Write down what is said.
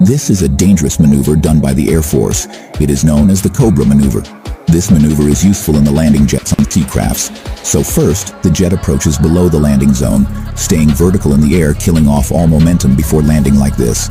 This is a dangerous maneuver done by the Air Force. It is known as the Cobra maneuver. This maneuver is useful in the landing jets on sea crafts. So first, the jet approaches below the landing zone, staying vertical in the air, killing off all momentum before landing like this.